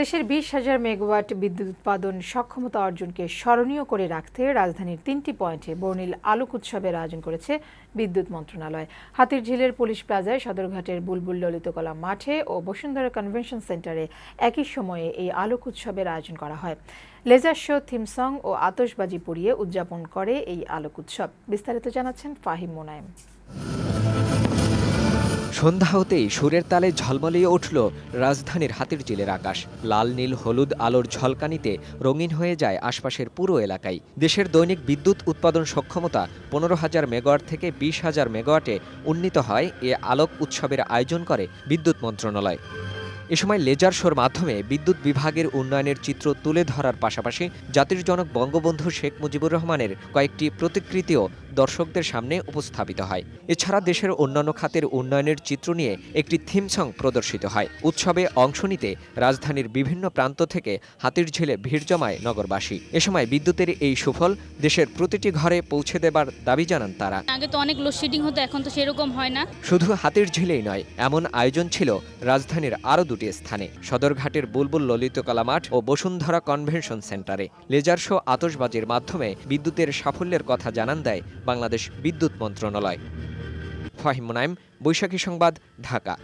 দেশের বিশ হাজার মেগাওয়াট বিদ্যুৎ উৎপাদন সক্ষমতা অর্জনকে স্মরণীয় করে রাখতে রাজধানীর তিনটি পয়েন্টে বর্ণিল আলোক উৎসবের আয়োজন করেছে বিদ্যুৎ মন্ত্রণালয়। হাতিরঝিলের পুলিশ প্লাজায় সদরঘাটের বুলবুল ললিতকলা মাঠে ও বসুন্ধরা কনভেনশন সেন্টারে একই সময়ে এই আলোক উৎসবের আয়োজন করা হয়। লেজার শো, থিম সং ও আতশবাজি পুড়িয়ে উদযাপন করে এই আলোক উৎসব। বিস্তারিত জানাচ্ছেন ফাহিম মোনায়েম। সন্ধ্যা হতেই সুরের তালে ঝলমলিয়ে উঠল রাজধানীর হাতির জিলের আকাশ। লাল, নীল, হলুদ আলোর ঝলকানিতে রঙিন হয়ে যায় আশপাশের পুরো এলাকায় দেশের দৈনিক বিদ্যুৎ উৎপাদন সক্ষমতা পনেরো হাজার মেগাওয়াট থেকে বিশ হাজার মেগাওয়াটে উন্নীত হয় এ আলোক উৎসবের আয়োজন করে বিদ্যুৎ মন্ত্রণালয়। এ সময় লেজার শোর মাধ্যমে বিদ্যুৎ বিভাগের উন্নয়নের চিত্র তুলে ধরার পাশাপাশি জাতির জনক বঙ্গবন্ধু শেখ মুজিবুর রহমানের কয়েকটি প্রতিকৃতিও দর্শকদের সামনে উপস্থাপিত হয়। এছাড়া দেশের অন্যান্য খাতের উন্নয়নের চিত্র নিয়ে একটি থিম সং প্রদর্শিত হয়। উৎসবে অংশ নিতে রাজধানীর বিভিন্ন প্রান্ত থেকে হাতির ঝিলে ভিড় জমায় নগরবাসী। এ সময় বিদ্যুতের এই সুফল দেশের প্রতিটি ঘরে পৌঁছে দেবার দাবি জানান তারা। আগে তো অনেক লোডশেডিং হতো এখন তো সেরকম হয় না। শুধু হাতির ঝিলেই নয় এমন আয়োজন ছিল রাজধানীর আরও দুটি স্থানে। সদরঘাটের বুলবুল ললিতকলা মাঠ ও বসুন্ধরা কনভেনশন সেন্টারে। লেজার শো আতশবাজির মাধ্যমে বিদ্যুতের সাফল্যের কথা জানান দেয় বাংলাদেশ বিদ্যুৎ মন্ত্রণালয়। ফাহিম মুনাইম বৈশাখী সংবাদ ঢাকা।